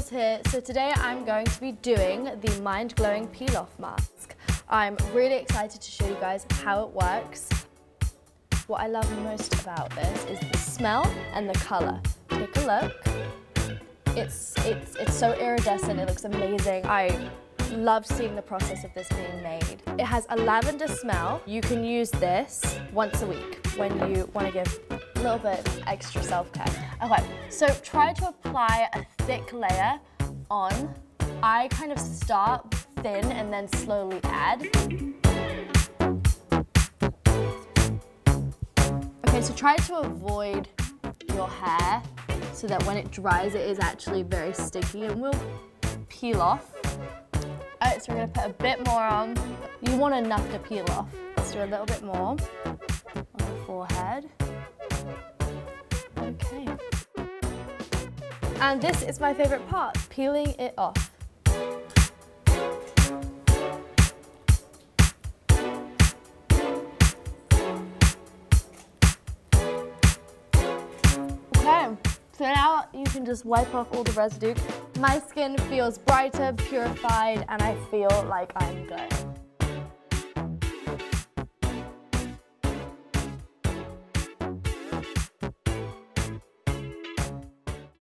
Jules here. So today I'm going to be doing the Mind Glowing Peel Off Mask. I'm really excited to show you guys how it works. What I love most about this is the smell and the colour. Take a look. It's, it's, it's so iridescent, it looks amazing. I love seeing the process of this being made. It has a lavender smell. You can use this once a week when you want to give a little bit extra self-care. Okay, so try to apply a thick layer on. I kind of start thin and then slowly add. Okay, so try to avoid your hair so that when it dries it is actually very sticky and will peel off. Alright, so we're gonna put a bit more on. You want enough to peel off. Let's do a little bit more And this is my favorite part, peeling it off. Okay, so now you can just wipe off all the residue. My skin feels brighter, purified, and I feel like I'm glowing.